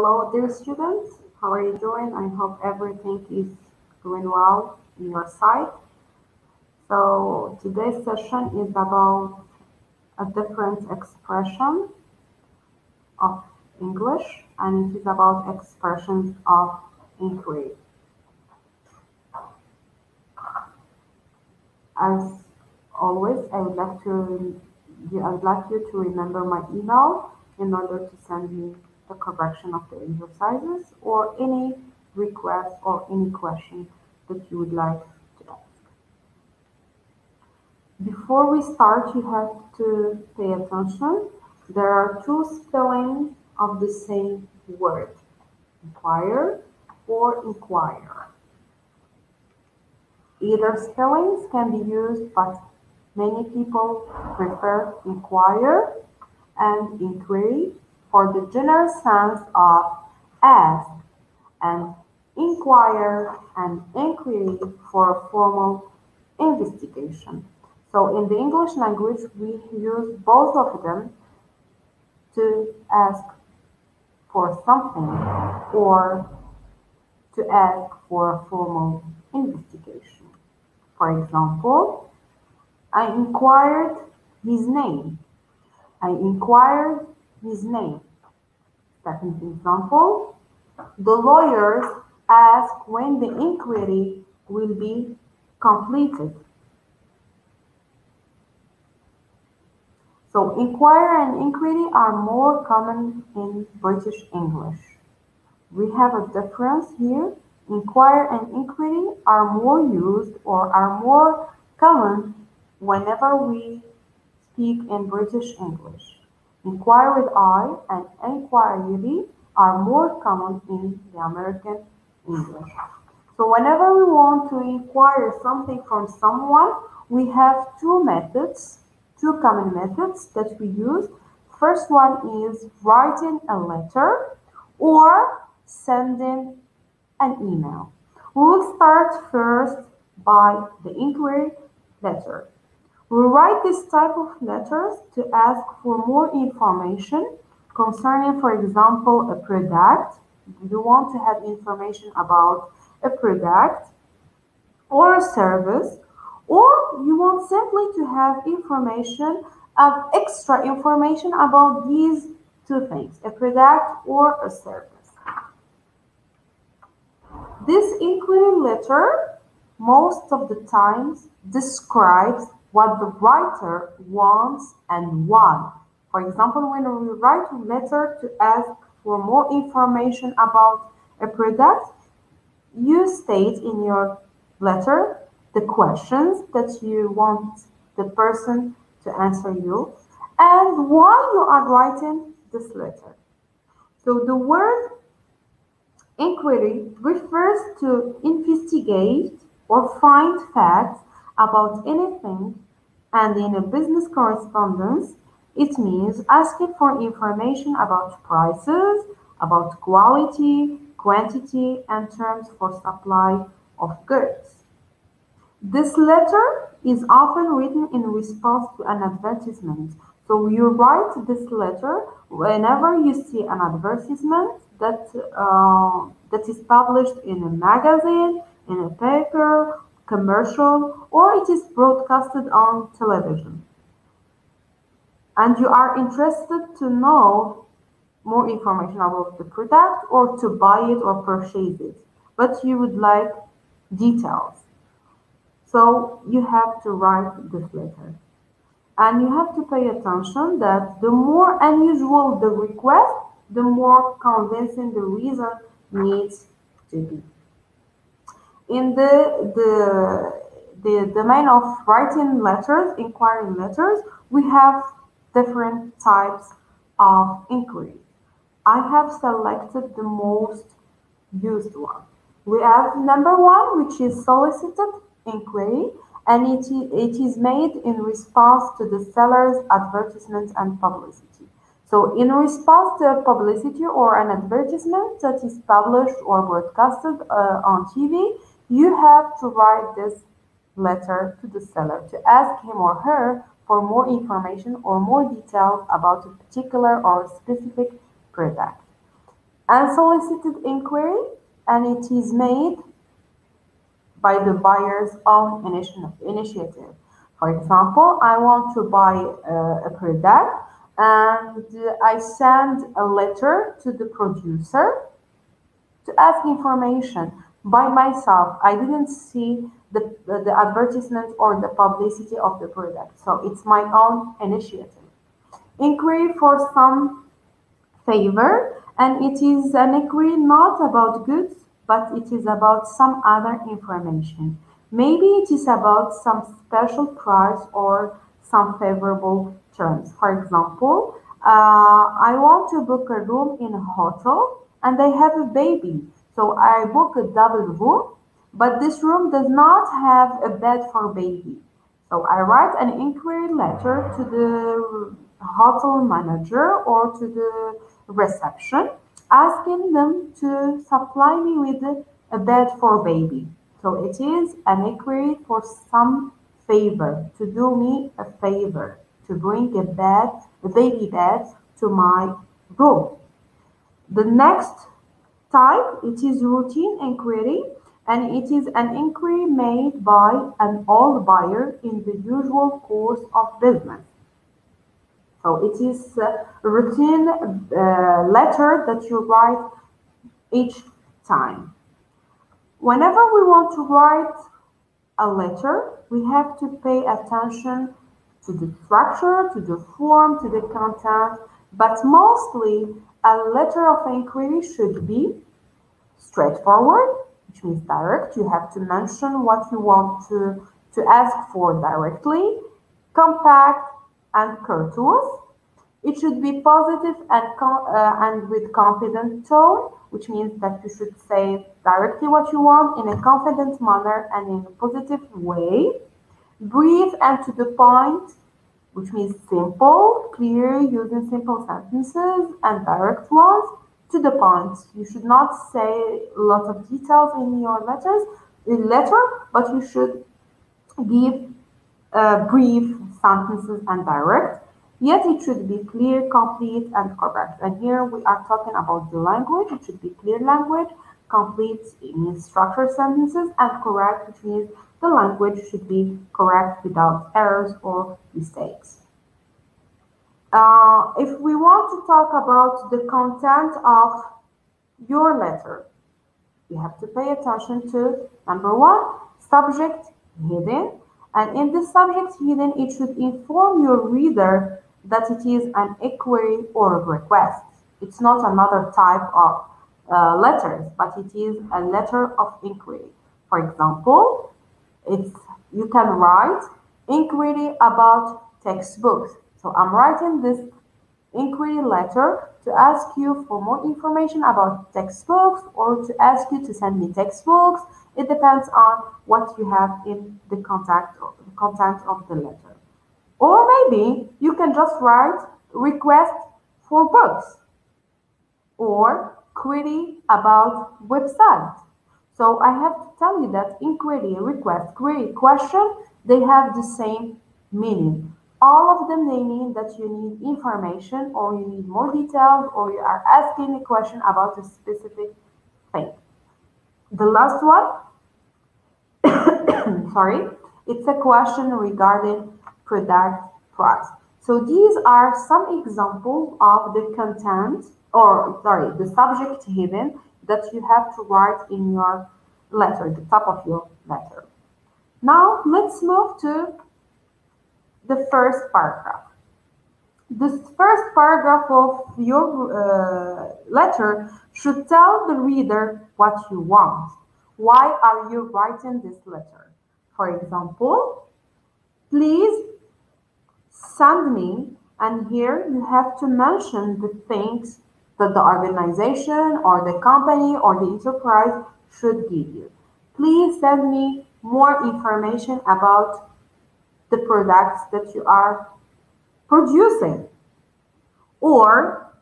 Hello, dear students. How are you doing? I hope everything is going well in your side. So today's session is about a different expression of English and it is about expressions of inquiry. As always, I would like to I would like you to remember my email in order to send me the correction of the exercises or any request or any question that you would like to ask. Before we start, you have to pay attention. There are two spellings of the same word, inquire or inquire. Either spellings can be used, but many people prefer inquire and inquiry for the general sense of ask and inquire and inquiry for formal investigation. So in the English language, we use both of them to ask for something or to ask for a formal investigation. For example, I inquired his name. I inquired his name. Second example, the lawyers ask when the inquiry will be completed. So inquire and inquiry are more common in British English. We have a difference here. Inquire and inquiry are more used or are more common whenever we speak in British English. Inquire with I and inquiry are more common in the American English. So whenever we want to inquire something from someone, we have two methods, two common methods that we use. First one is writing a letter or sending an email. We will start first by the inquiry letter. We write this type of letters to ask for more information concerning, for example, a product. You want to have information about a product or a service, or you want simply to have information of extra information about these two things, a product or a service. This inquiry letter most of the times describes what the writer wants and why. For example, when we write a letter to ask for more information about a product, you state in your letter the questions that you want the person to answer you and why you are writing this letter. So the word inquiry refers to investigate or find facts about anything, and in a business correspondence, it means asking for information about prices, about quality, quantity, and terms for supply of goods. This letter is often written in response to an advertisement. So you write this letter whenever you see an advertisement that uh, that is published in a magazine, in a paper, commercial, or it is broadcasted on television. And you are interested to know more information about the product or to buy it or purchase it, but you would like details. So you have to write this letter. And you have to pay attention that the more unusual the request, the more convincing the reason needs to be in the, the, the domain of writing letters, inquiring letters, we have different types of inquiry. I have selected the most used one. We have number one, which is solicited inquiry, and it, it is made in response to the seller's advertisement and publicity. So in response to a publicity or an advertisement that is published or broadcasted uh, on TV, you have to write this letter to the seller to ask him or her for more information or more details about a particular or specific product. unsolicited inquiry and it is made by the buyer's own initiative. For example, I want to buy a product and I send a letter to the producer to ask information by myself. I didn't see the, the advertisement or the publicity of the product. So it's my own initiative. Inquiry for some favor and it is an inquiry not about goods but it is about some other information. Maybe it is about some special price or some favorable terms. For example, uh, I want to book a room in a hotel and they have a baby. So I book a double room, but this room does not have a bed for baby. So I write an inquiry letter to the hotel manager or to the reception asking them to supply me with a bed for baby. So it is an inquiry for some favor, to do me a favor, to bring a bed, a baby bed to my room. The next type, it is routine inquiry and it is an inquiry made by an old buyer in the usual course of business. So it is a routine uh, letter that you write each time. Whenever we want to write a letter, we have to pay attention to the structure, to the form, to the content, but mostly a letter of inquiry should be straightforward, which means direct. You have to mention what you want to, to ask for directly, compact, and courteous. It should be positive and, uh, and with confident tone, which means that you should say directly what you want in a confident manner and in a positive way. Brief and to the point, which means simple, clear, using simple sentences and direct ones to the point. You should not say a lot of details in your letters, in letter, but you should give uh, brief sentences and direct, yet it should be clear, complete, and correct. And here we are talking about the language. It should be clear language, complete means structured sentences, and correct, which means the language should be correct without errors or mistakes. Uh, if we want to talk about the content of your letter, you have to pay attention to number one, subject hidden, and in the subject hidden, it should inform your reader that it is an inquiry or a request. It's not another type of uh, letters, but it is a letter of inquiry. For example, it's, you can write inquiry about textbooks. So I'm writing this inquiry letter to ask you for more information about textbooks or to ask you to send me textbooks it depends on what you have in the contact the content of the letter. Or maybe you can just write request for books or query about website. So I have to tell you that inquiry, request, query, question, they have the same meaning. All of them, they mean that you need information or you need more details or you are asking a question about a specific thing. The last one sorry, it's a question regarding product price. So these are some examples of the content or sorry, the subject hidden that you have to write in your letter, the top of your letter. Now let's move to the first paragraph. This first paragraph of your uh, letter should tell the reader what you want. Why are you writing this letter? For example, please send me, and here you have to mention the things that the organization or the company or the enterprise should give you. Please send me more information about the products that you are producing. Or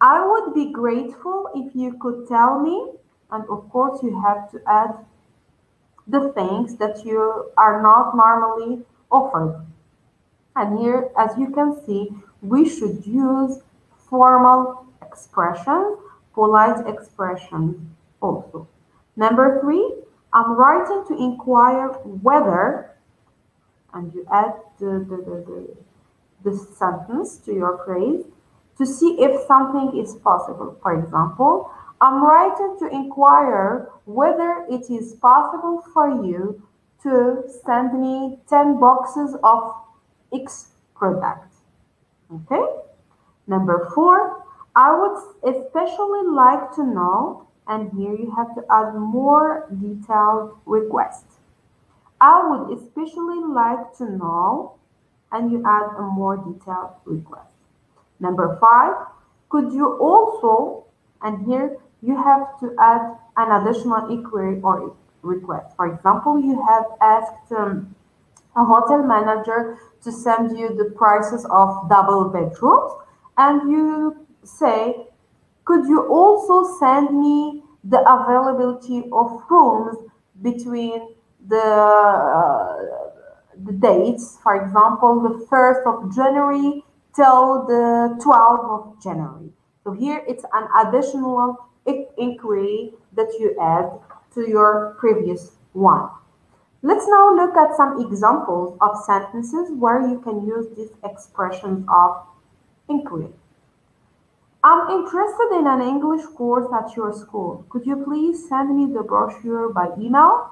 I would be grateful if you could tell me and of course you have to add the things that you are not normally offered. And here, as you can see, we should use formal expressions polite expression also. Number three, I'm writing to inquire whether, and you add the, the, the, the, the sentence to your phrase to see if something is possible. For example, I'm writing to inquire whether it is possible for you to send me 10 boxes of X product. Okay? Number four, I would especially like to know, and here you have to add more detailed request. I would especially like to know, and you add a more detailed request. Number five, could you also, and here you have to add an additional inquiry or request. For example, you have asked um, a hotel manager to send you the prices of double bedrooms and you say, could you also send me the availability of rooms between the, uh, the dates, for example, the 1st of January till the 12th of January. So here it's an additional inquiry that you add to your previous one. Let's now look at some examples of sentences where you can use these expressions of inquiry. I'm interested in an English course at your school. Could you please send me the brochure by email?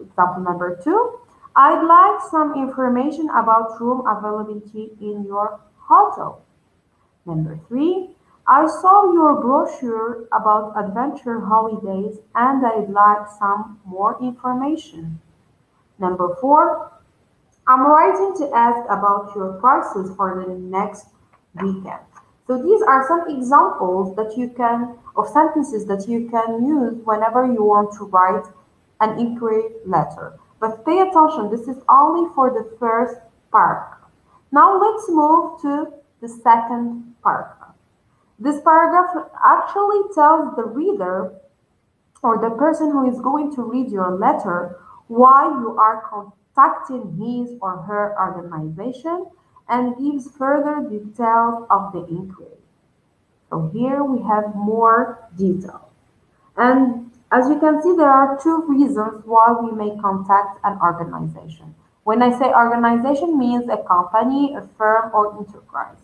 Example number two. I'd like some information about room availability in your hotel. Number three. I saw your brochure about adventure holidays and I'd like some more information. Number four, I'm writing to ask about your prices for the next weekend. So these are some examples that you can, of sentences that you can use whenever you want to write an inquiry letter. But pay attention, this is only for the first paragraph. Now let's move to the second paragraph. This paragraph actually tells the reader or the person who is going to read your letter why you are contacting his or her organization and gives further details of the inquiry. So here we have more detail. And as you can see, there are two reasons why we may contact an organization. When I say organization means a company, a firm, or enterprise.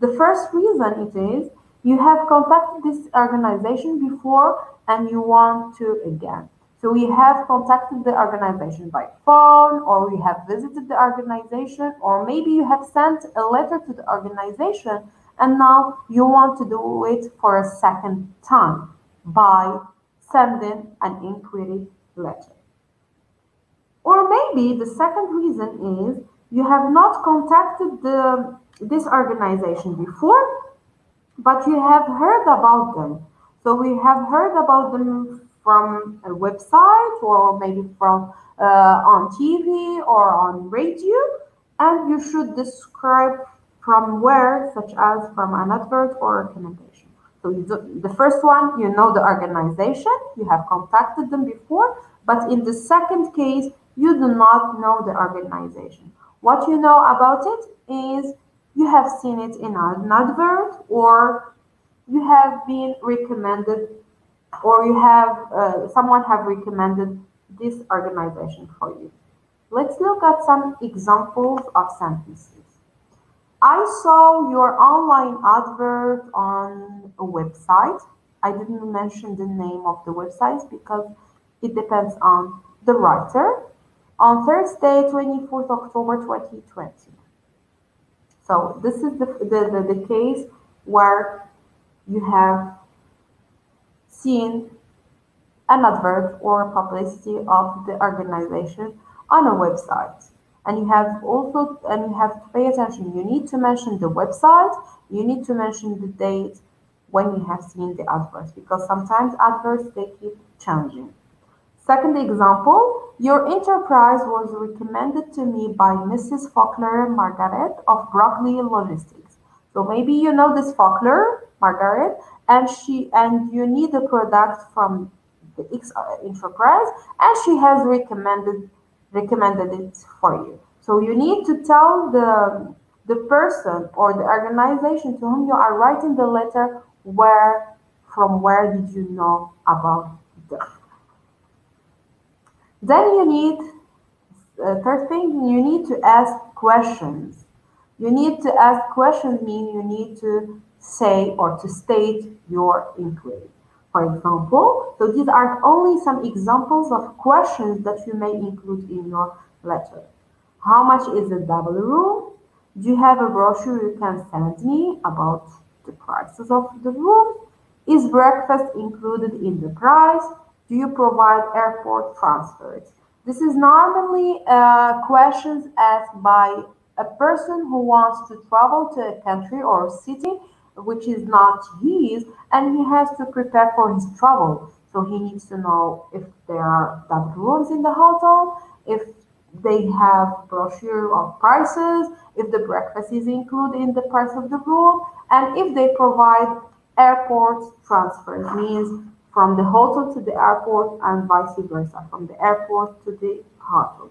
The first reason it is you have contacted this organization before and you want to again. So we have contacted the organization by phone or we have visited the organization or maybe you have sent a letter to the organization and now you want to do it for a second time by sending an inquiry letter. Or maybe the second reason is you have not contacted the, this organization before but you have heard about them. So we have heard about them from a website or maybe from uh, on TV or on radio, and you should describe from where, such as from an advert or recommendation. So do, the first one, you know the organization, you have contacted them before, but in the second case, you do not know the organization. What you know about it is you have seen it in an advert or you have been recommended or you have uh, someone have recommended this organization for you. Let's look at some examples of sentences. I saw your online advert on a website. I didn't mention the name of the website because it depends on the writer. On Thursday, 24th October 2020. So this is the, the, the, the case where you have seen an advert or publicity of the organization on a website. And you have also, and you have to pay attention. You need to mention the website. You need to mention the date when you have seen the adverts because sometimes adverts they keep changing. Second example, your enterprise was recommended to me by Mrs. Faulkner Margaret of Broccoli Logistics. So maybe you know this Faulkner Margaret and she and you need a product from the X enterprise and she has recommended recommended it for you. So you need to tell the the person or the organization to whom you are writing the letter where from where did you know about them. Then you need, uh, third thing, you need to ask questions. You need to ask questions mean you need to say or to state your inquiry. For example, so these are only some examples of questions that you may include in your letter. How much is a double room? Do you have a brochure you can send me about the prices of the rooms? Is breakfast included in the price? Do you provide airport transfers? This is normally uh, questions asked by a person who wants to travel to a country or city which is not his, and he has to prepare for his travel. So he needs to know if there are double rooms in the hotel, if they have brochure of prices, if the breakfast is included in the price of the room, and if they provide airport transfers, means from the hotel to the airport and vice versa, from the airport to the hotel.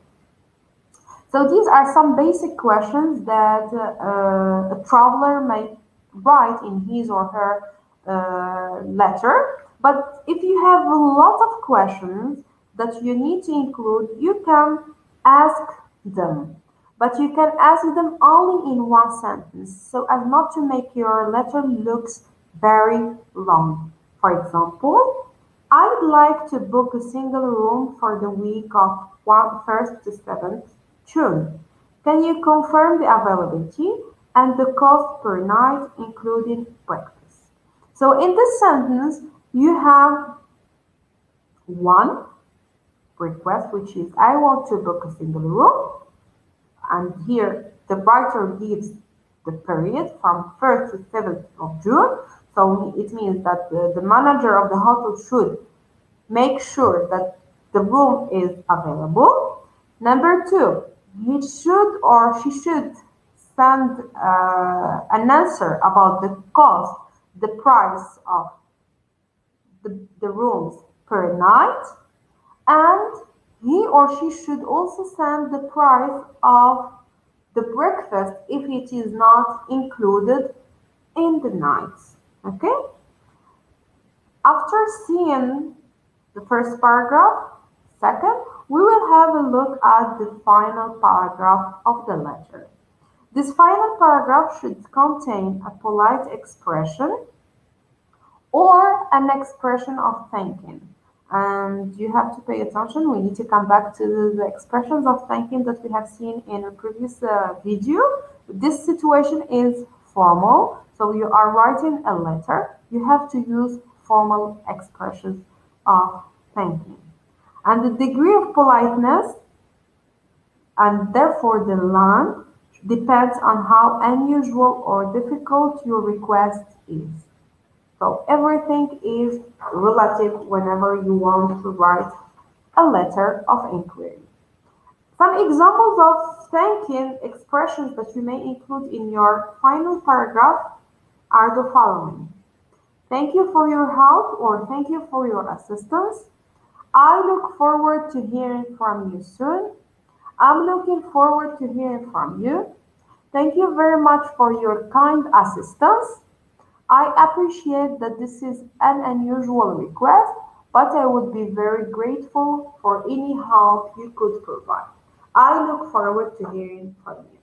So these are some basic questions that uh, a traveler may write in his or her uh, letter. But if you have a lot of questions that you need to include, you can ask them. But you can ask them only in one sentence, so as not to make your letter looks very long. For example, I'd like to book a single room for the week of 1st to 7th June. Can you confirm the availability? And the cost per night, including breakfast. So in this sentence, you have one request, which is I want to book a single room. And here the writer gives the period from 1st to 7th of June. So it means that the, the manager of the hotel should make sure that the room is available. Number two, he should or she should send uh, an answer about the cost, the price of the, the rooms per night, and he or she should also send the price of the breakfast if it is not included in the night. Okay? After seeing the first paragraph, second, we will have a look at the final paragraph of the letter. This final paragraph should contain a polite expression or an expression of thanking. And you have to pay attention. We need to come back to the expressions of thanking that we have seen in a previous uh, video. This situation is formal. So you are writing a letter. You have to use formal expressions of thanking. And the degree of politeness and therefore the length depends on how unusual or difficult your request is. So everything is relative whenever you want to write a letter of inquiry. Some examples of thanking expressions that you may include in your final paragraph are the following. Thank you for your help or thank you for your assistance. I look forward to hearing from you soon. I'm looking forward to hearing from you. Thank you very much for your kind assistance. I appreciate that this is an unusual request, but I would be very grateful for any help you could provide. I look forward to hearing from you.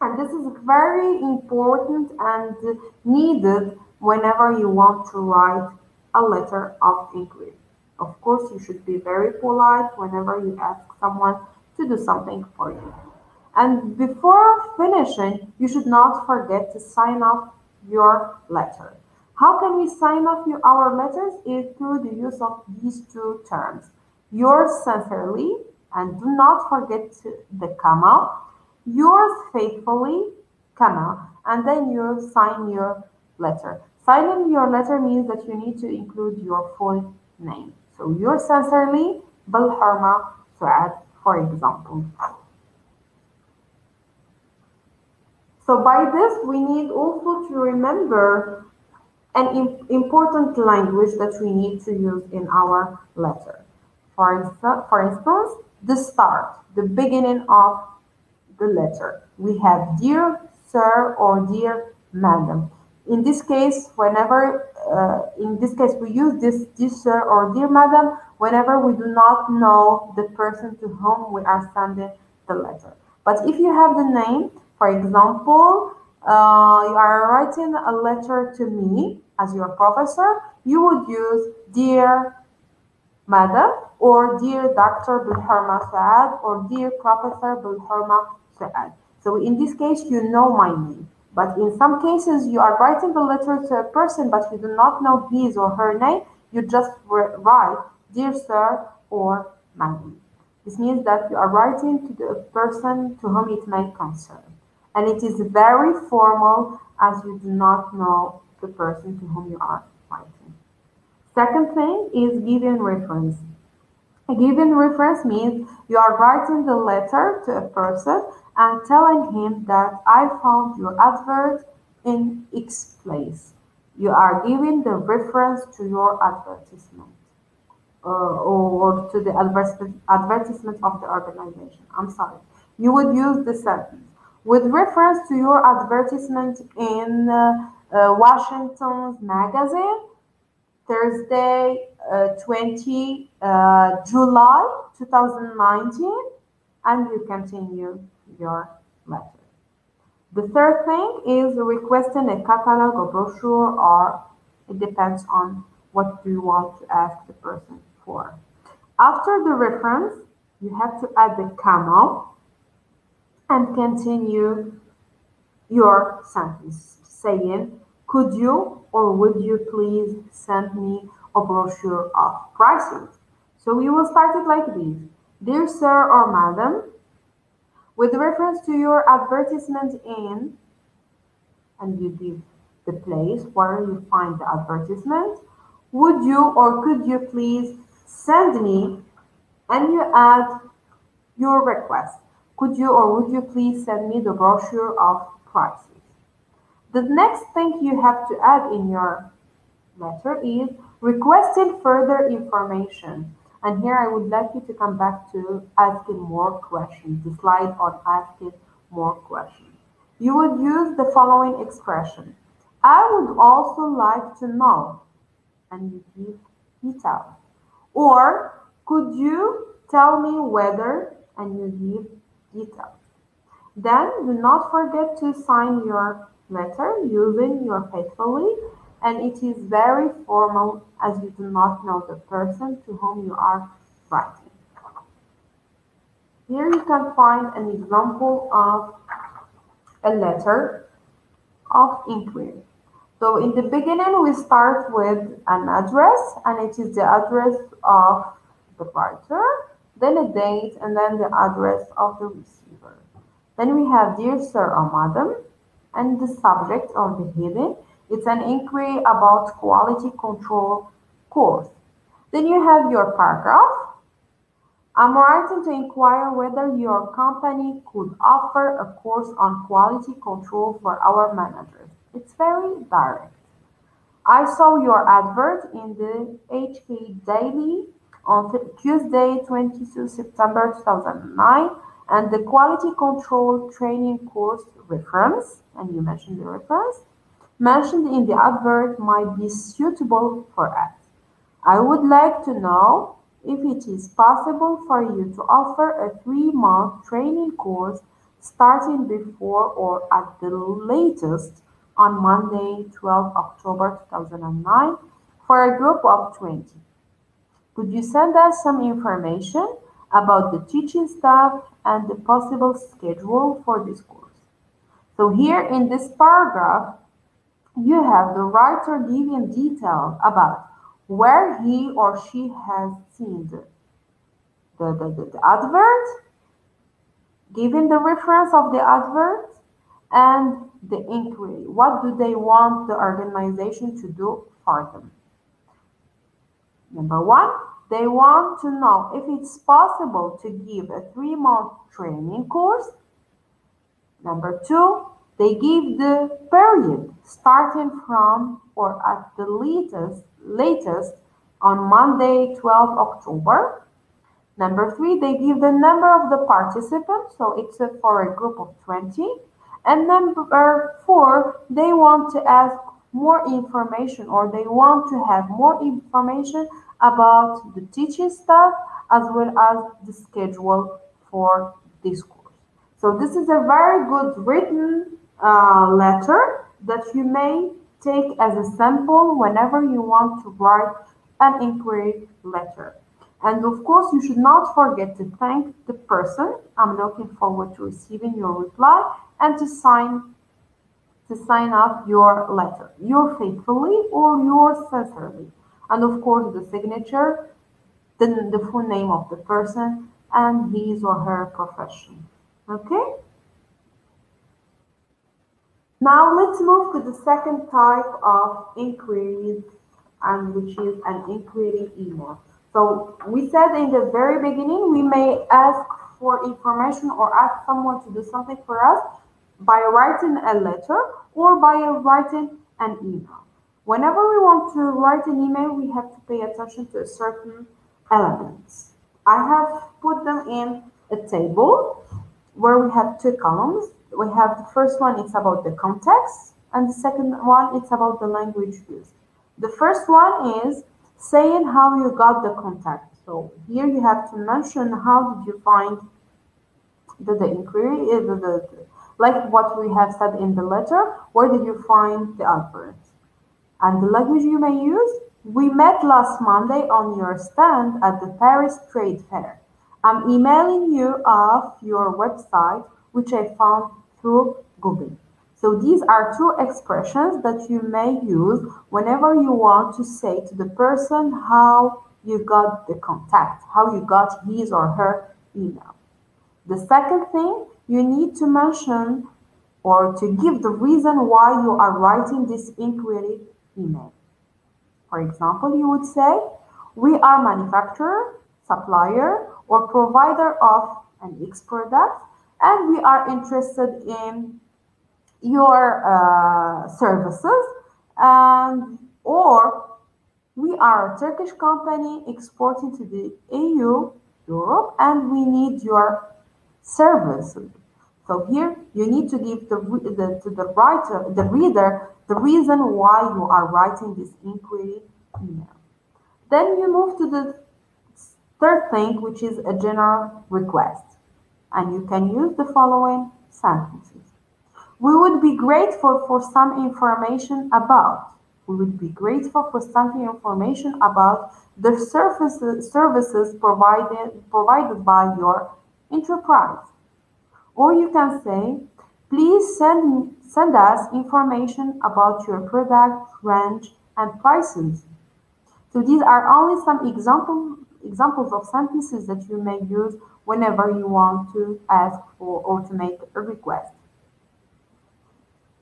And this is very important and needed whenever you want to write a letter of inquiry. Of course, you should be very polite whenever you ask someone to do something for you. And before finishing, you should not forget to sign off your letter. How can we sign off our letters? Is through the use of these two terms. Yours sincerely, and do not forget the comma. Yours faithfully, comma, and then you sign your letter. Signing your letter means that you need to include your full name. So yours sincerely, Belhorma Souad, for example. So by this, we need also to remember an important language that we need to use in our letter. For, instance, for instance, the start, the beginning of the letter. We have dear sir or dear madam. in this case, whenever, uh, in this case, we use this, dear sir or dear madam, whenever we do not know the person to whom we are sending the letter. But if you have the name, for example, uh, you are writing a letter to me as your professor, you would use dear madam or dear Dr. Belhorma Souad or dear Professor Belhorma Souad. So in this case, you know my name. But in some cases, you are writing the letter to a person, but you do not know his or her name. You just write, Dear Sir or Madam. This means that you are writing to the person to whom it may concern. And it is very formal as you do not know the person to whom you are writing. Second thing is given reference. A given reference means you are writing the letter to a person and telling him that I found your advert in X place. You are giving the reference to your advertisement or to the advertisement of the organization. I'm sorry. You would use the sentence with reference to your advertisement in uh, uh, Washington's magazine, Thursday, uh, 20 uh, July 2019, and you continue your letter. The third thing is requesting a catalog or brochure or it depends on what you want to ask the person After the reference, you have to add the comma and continue your sentence saying, could you or would you please send me a brochure of prices? So we will start it like this. Dear sir or madam, with reference to your advertisement in, and you give the place where you find the advertisement, would you or could you please send me and you add your request. Could you or would you please send me the brochure of prices? The next thing you have to add in your letter is requesting further information. And here I would like you to come back to asking more questions, the slide on asking more questions. You would use the following expression. I would also like to know, and you give details. Or could you tell me whether, and you give details. Then do not forget to sign your letter using your faithfully and it is very formal as you do not know the person to whom you are writing. Here you can find an example of a letter of inquiry. So in the beginning, we start with an address, and it is the address of the writer, then a date, and then the address of the receiver. Then we have Dear Sir or Madam, and the subject or the heading it's an inquiry about quality control course. Then you have your paragraph. I'm writing to inquire whether your company could offer a course on quality control for our managers. It's very direct. I saw your advert in the HK Daily on Tuesday, 22 September 2009, and the quality control training course reference, and you mentioned the reference, mentioned in the advert might be suitable for us. I would like to know if it is possible for you to offer a three-month training course starting before or at the latest on Monday, 12 October 2009 for a group of 20. Could you send us some information about the teaching staff and the possible schedule for this course? So here in this paragraph, you have the writer giving details about where he or she has seen the, the, the, the, the advert, giving the reference of the advert, and the inquiry. What do they want the organization to do for them? Number one, they want to know if it's possible to give a three-month training course. Number two, they give the period starting from or at the latest, latest on Monday, 12 October. Number three, they give the number of the participants, so it's for a group of 20. And number four, they want to ask more information or they want to have more information about the teaching staff as well as the schedule for this course. So this is a very good written uh, letter that you may take as a sample whenever you want to write an inquiry letter. And of course, you should not forget to thank the person. I'm looking forward to receiving your reply and to sign to sign up your letter, your faithfully or your sincerely. And of course, the signature, the, the full name of the person, and his or her profession. Okay? Now let's move to the second type of inquiries, and which is an inquiry email. So we said in the very beginning, we may ask for information or ask someone to do something for us by writing a letter or by writing an email. Whenever we want to write an email, we have to pay attention to certain elements. I have put them in a table where we have two columns. We have the first one, it's about the context, and the second one, it's about the language used. The first one is saying how you got the contact. So here you have to mention how did you find the, the inquiry, uh, the, the, like what we have said in the letter, where did you find the algorithm? And the language you may use, we met last Monday on your stand at the Paris Trade Fair. I'm emailing you off your website, which I found through Google. So these are two expressions that you may use whenever you want to say to the person how you got the contact, how you got his or her email. The second thing, you need to mention or to give the reason why you are writing this inquiry email. For example, you would say, we are manufacturer, supplier, or provider of an X product, and we are interested in your uh, services and or we are a Turkish company exporting to the EU, Europe, and we need your services. So here you need to give the, the to the writer, the reader, the reason why you are writing this inquiry email. Then you move to the third thing, which is a general request. And you can use the following sentences. We would be grateful for some information about. We would be grateful for some information about the services, services provided, provided by your enterprise. Or you can say, please send, send us information about your product, range, and prices. So these are only some example, examples of sentences that you may use whenever you want to ask for or to make a request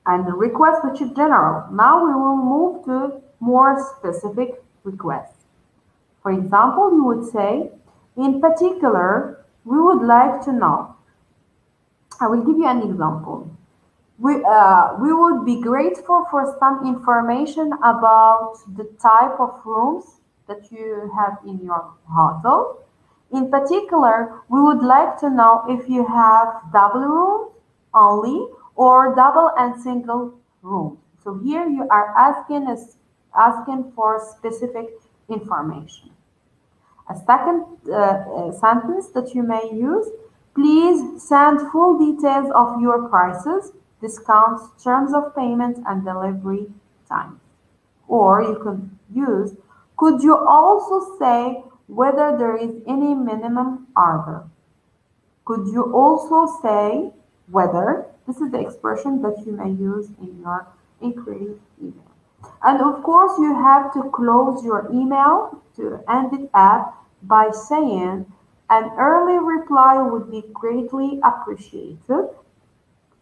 and the request which is general. Now we will move to more specific requests. For example, you would say, in particular, we would like to know. I will give you an example. We, uh, we would be grateful for some information about the type of rooms that you have in your hotel. In particular, we would like to know if you have double rooms only or double and single room. So here you are asking, asking for specific information. A second uh, uh, sentence that you may use, please send full details of your prices, discounts, terms of payment, and delivery time. Or you could use, could you also say whether there is any minimum order? Could you also say whether this is the expression that you may use in your inquiry email. And of course, you have to close your email to end it at by saying an early reply would be greatly appreciated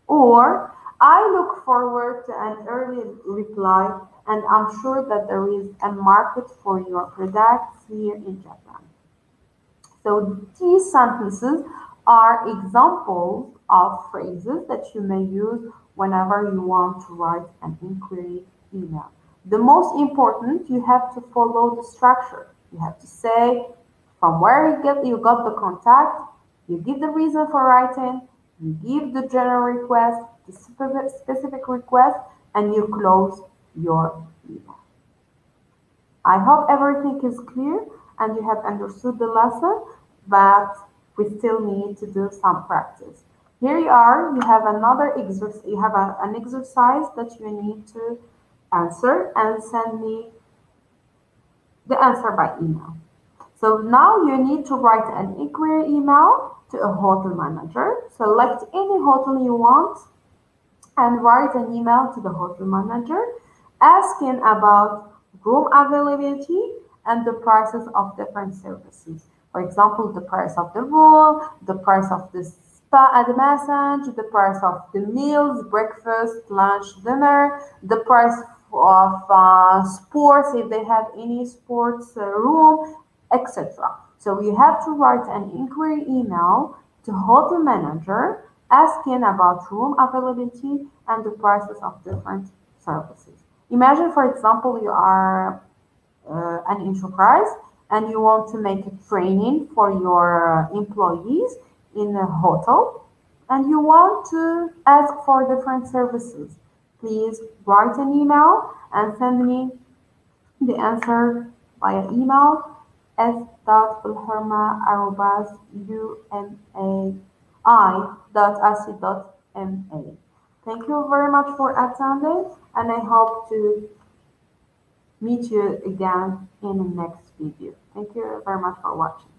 or I look forward to an early reply and I'm sure that there is a market for your products here in Japan. So these sentences are examples of phrases that you may use whenever you want to write an inquiry email. The most important, you have to follow the structure. You have to say from where you get you got the contact, you give the reason for writing, you give the general request, the specific request, and you close your email. I hope everything is clear and you have understood the lesson, but we still need to do some practice. Here you are, you have another exercise, you have a, an exercise that you need to answer and send me the answer by email. So now you need to write an inquiry email to a hotel manager. Select any hotel you want and write an email to the hotel manager asking about room availability and the prices of different services. For example, the price of the room, the price of the spa and the massage, the price of the meals, breakfast, lunch, dinner, the price of uh, sports, if they have any sports uh, room, etc. So you have to write an inquiry email to hotel manager asking about room availability and the prices of different services. Imagine, for example, you are uh, an enterprise and you want to make a training for your employees in a hotel and you want to ask for different services. Please write an email and send me the answer via email s.belhorma.umai.ac.ma. Thank you very much for attending and I hope to meet you again in the next video. Thank you very much for watching.